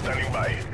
Standing by.